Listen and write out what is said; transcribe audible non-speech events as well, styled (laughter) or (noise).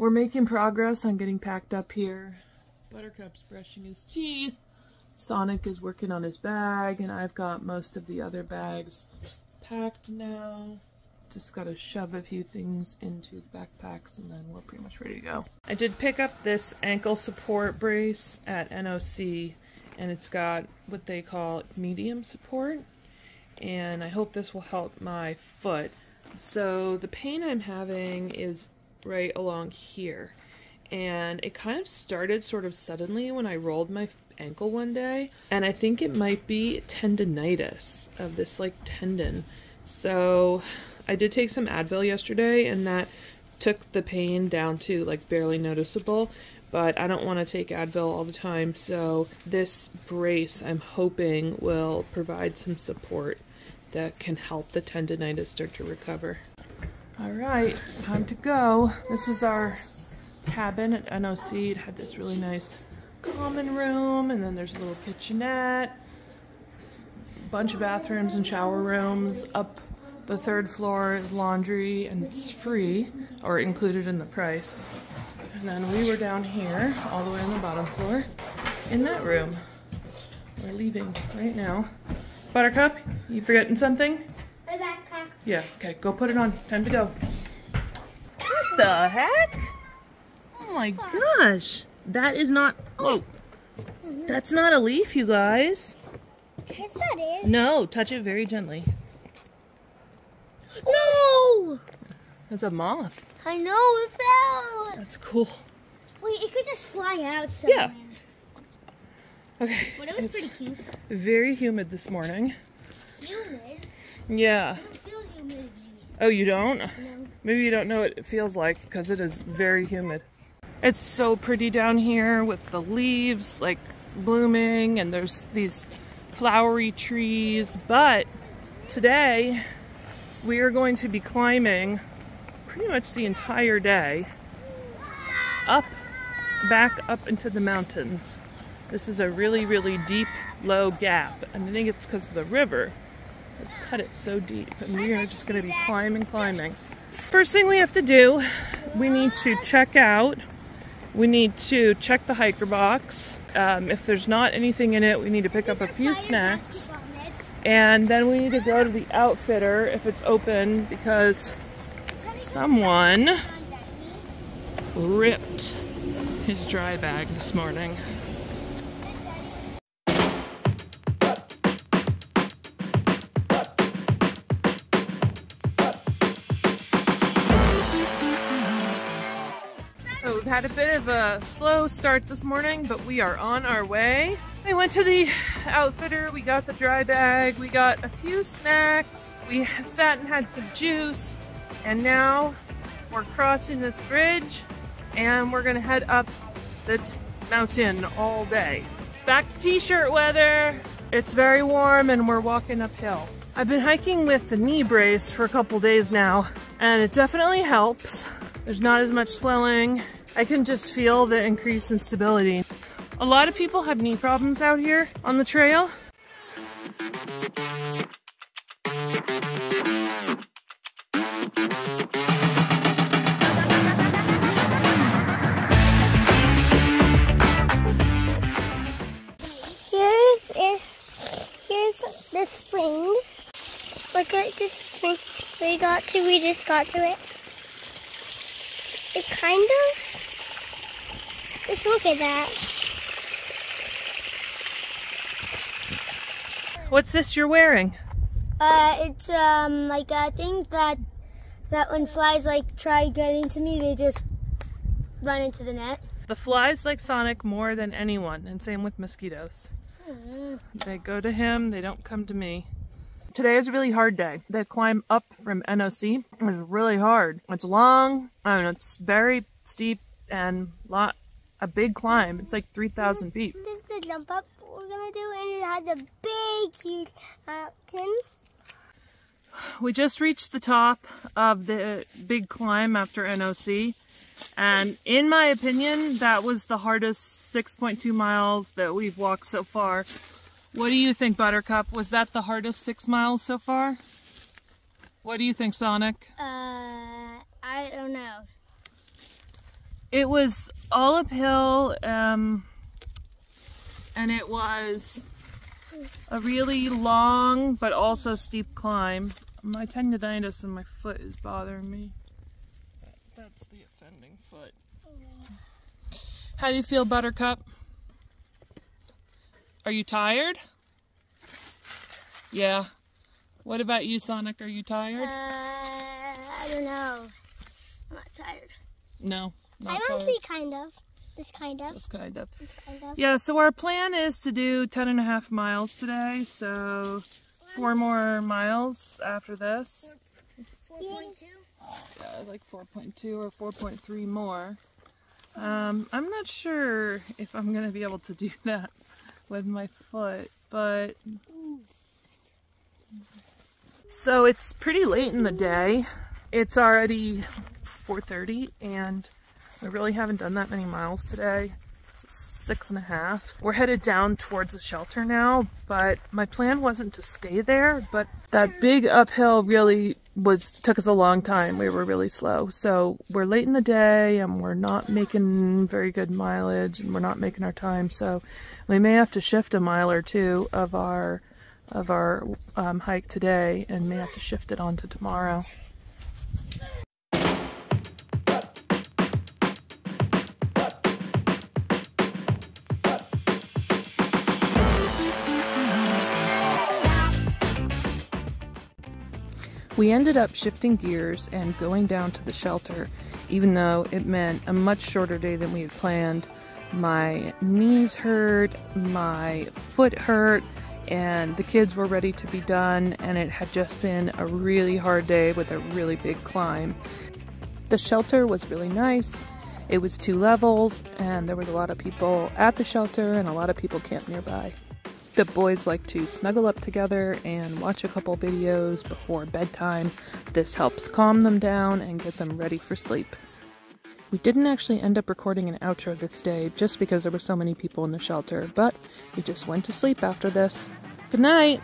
We're making progress on getting packed up here. Buttercup's brushing his teeth. Sonic is working on his bag, and I've got most of the other bags packed now. Just gotta shove a few things into the backpacks and then we're pretty much ready to go. I did pick up this ankle support brace at NOC and it's got what they call medium support and I hope this will help my foot. So the pain I'm having is right along here and it kind of started sort of suddenly when I rolled my ankle one day and I think it might be tendonitis of this like tendon. So I did take some Advil yesterday and that took the pain down to like barely noticeable, but I don't want to take Advil all the time, so this brace I'm hoping will provide some support that can help the tendonitis start to recover. All right, it's time to go. This was our cabin at NOC. It had this really nice common room, and then there's a little kitchenette, bunch of bathrooms and shower rooms up the third floor is laundry and it's free or included in the price. And then we were down here all the way on the bottom floor in that room. We're leaving right now. Buttercup, you forgetting something? My backpack. Yeah, okay, go put it on. Time to go. What the heck? Oh my gosh. That is not, whoa. That's not a leaf, you guys. Yes, that is. No, touch it very gently. No! That's a moth. I know, it fell. That's cool. Wait, it could just fly out somewhere. Yeah. Okay. But it was it's pretty cute. very humid this morning. Humid. Yeah. Humidity. Oh, you don't? No. Maybe you don't know what it feels like because it is very humid. It's so pretty down here with the leaves like blooming and there's these flowery trees. But today we are going to be climbing pretty much the entire day up, back up into the mountains. This is a really, really deep, low gap. And I think it's because of the river cut it so deep. And we are just gonna be climbing, climbing. First thing we have to do, we need to check out. We need to check the hiker box. Um, if there's not anything in it, we need to pick up a few snacks. And then we need to go to the outfitter if it's open because someone ripped his dry bag this morning. We've had a bit of a slow start this morning, but we are on our way. I went to the outfitter, we got the dry bag, we got a few snacks, we sat and had some juice, and now we're crossing this bridge and we're gonna head up the mountain all day. Back to t-shirt weather. It's very warm and we're walking uphill. I've been hiking with the knee brace for a couple days now and it definitely helps. There's not as much swelling. I can just feel the increase in stability. A lot of people have knee problems out here on the trail. Here's it. Here's the spring. Look at this spring. We got to. We just got to it. It's kind of. Just look at that. What's this you're wearing? Uh, it's um like a thing that that when flies like try getting to me, they just run into the net. The flies like Sonic more than anyone, and same with mosquitoes. They go to him, they don't come to me. Today is a really hard day. The climb up from NOC is really hard. It's long, and it's very steep and lot a big climb. It's like 3,000 feet. This is the jump up we're gonna do, and it has a big, huge mountain. We just reached the top of the big climb after NOC. And in my opinion, that was the hardest 6.2 miles that we've walked so far. What do you think, Buttercup? Was that the hardest six miles so far? What do you think, Sonic? Uh, I don't know. it was all uphill, um, and it was a really long but also steep climb. My tendonitis in my foot is bothering me. That's the offending foot. How do you feel, Buttercup? Are you tired? Yeah. What about you, Sonic? Are you tired? Uh, I don't know. I'm not tired. No, not I'm tired. actually kind of. Just kind of. Just kind of. Just kind of. Yeah, so our plan is to do 10 and a half miles today, so four more miles after this. 4.2? Yeah, like 4.2 or 4.3 more. Um, I'm not sure if I'm going to be able to do (laughs) that with my foot, but... So it's pretty late in the day. It's already 4.30 and we really haven't done that many miles today. Six and a half. We're headed down towards the shelter now, but my plan wasn't to stay there, but that big uphill really was took us a long time. We were really slow. So we're late in the day and we're not making very good mileage and we're not making our time. So we may have to shift a mile or two of our of our um, hike today and may have to shift it on to tomorrow. We ended up shifting gears and going down to the shelter, even though it meant a much shorter day than we had planned. My knees hurt, my foot hurt, and the kids were ready to be done, and it had just been a really hard day with a really big climb. The shelter was really nice. It was two levels, and there was a lot of people at the shelter and a lot of people camped nearby. The boys like to snuggle up together and watch a couple videos before bedtime. This helps calm them down and get them ready for sleep. We didn't actually end up recording an outro this day just because there were so many people in the shelter, but we just went to sleep after this. Good night!